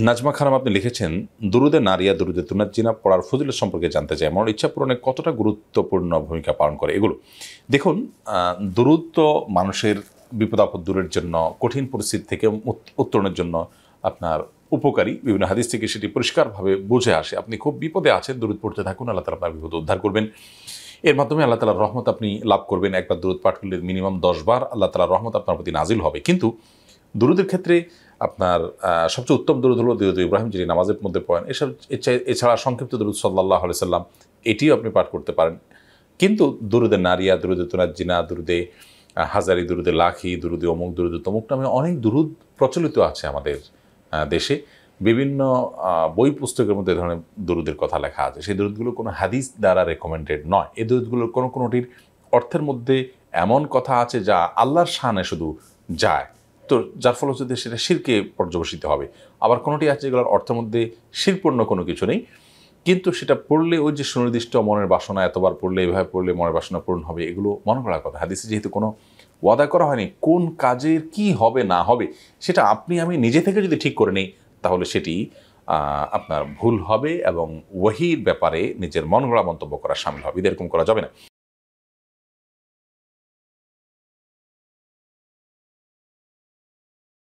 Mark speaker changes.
Speaker 1: নাজমা খারাম আপনি লিখেছেন, দুরুদে নারিয়া দুরুদে তুনাজ্জিনা পড়ার ফজিলত সম্পর্কে জানতে চাই। আমার ইচ্ছা পূরণে কতটা গুরুত্বপূর্ণ ভূমিকা পালন করে? এগুলো। দেখুন দুরুদ তো মানুষের বিপদ আপদ দূরের জন্য, কঠিন পরিস্থিতি থেকে উত- উত্তরণের জন্য আপনার উপকারী। বিভিন্ন হাদিস থেকে সেটি পরিষ্কারভাবে বুঝে আসে। আপনি খুব বিপদে আছেন দূরত পড়তে থাকুন, আল্লাহ তালা আপনার বিপদ উদ্ধার করবেন। এর মাধ্যমে আল্লাহ তালার রহমত আপনি লাভ করবেন। একবার দূরত পাঠ করলে মিনিমাম দশবার আল্লাহ তালার রহমত আপনার প্রতি নাজিল হবে। কিন্তু দুরুদের ক্ষেত্রে আপনার সবচেয়ে উত্তম দরুদ হলো দরুদ ইব্রাহিম, যিনি নামাজের মধ্যে পড়েন। এসব, এছাড়া সংক্ষিপ্ত দরুদ সাল্লাহ আলি সাল্লাম, এটিও আপনি পাঠ করতে পারেন। কিন্তু দুরুদে নারিয়া, দুরুদে তুনাজিনা দুরুদে হাজারি, দুরুদে লাখি, দুরুদে অমুক, দুরুদে তমুক নামে অনেক দুরুদ প্রচলিত আছে আমাদের দেশে। বিভিন্ন বই পুস্তকের মধ্যে ধরনের দুরুদের কথা লেখা আছে। সেই দুরুদগুলো কোনো হাদিস দ্বারা রেকমেন্ডেড নয়। এই দুরুদগুলোর কোনো কোনোটির অর্থের মধ্যে এমন কথা আছে যা আল্লাহর শানে শুধু যায়। তো যার ফলে হচ্ছে সেটা শিরকে পর্যবসিত হবে। আবার কোনোটি আছে যেগুলোর অর্থের মধ্যে শিরপূর্ণ কোনো কিছু নেই। কিন্তু সেটা পড়লে ওই যে সুনির্দিষ্ট মনের বাসনা, এতবার পড়লে, এভাবে পড়লে মনের বাসনা পূরণ হবে, এগুলো মনে করার কথা। হাদিসে যেহেতু কোনো ওয়াদা করা হয়নি, কোন কাজের কি হবে, না হবে, সেটা আপনি, আমি নিজে থেকে যদি ঠিক করে নিই, তাহলে সেটি আপনার ভুল হবে এবং ওয়াহির ব্যাপারে নিজের মন গড়া মন্তব্য করা সামিল হবে। এরকম করা যাবে না।